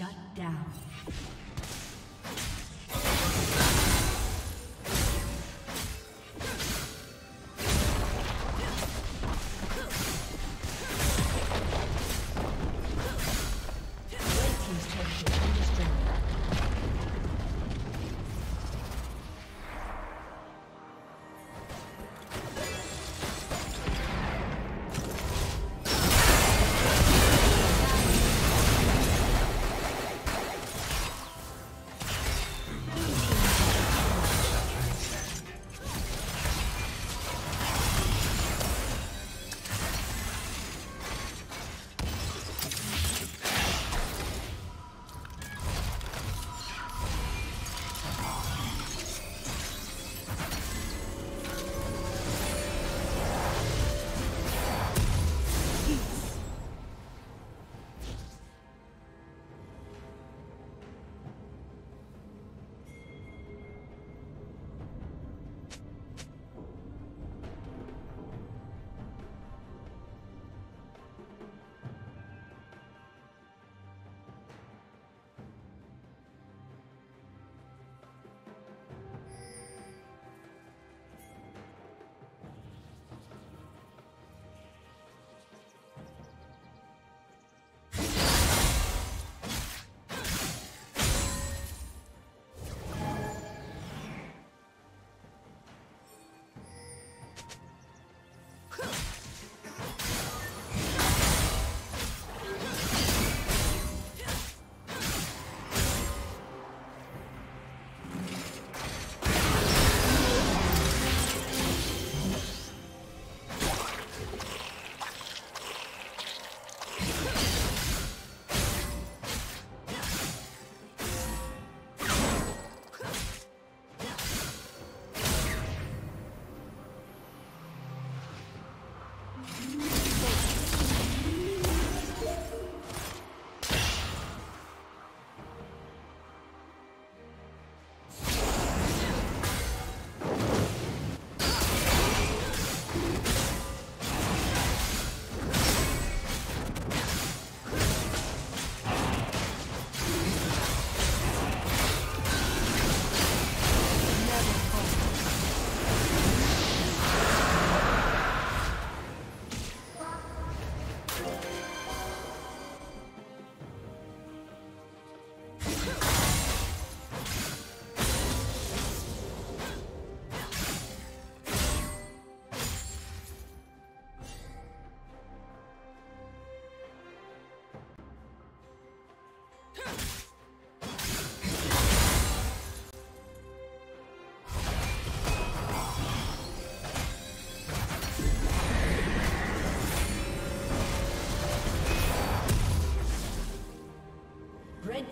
Shut down.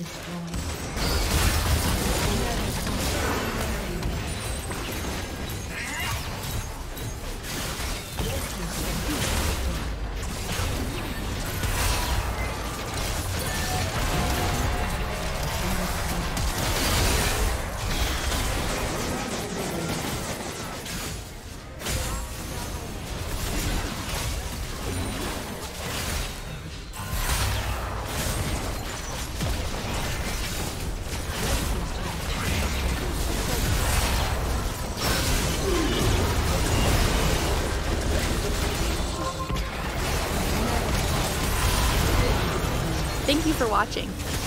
destroyed. For watching.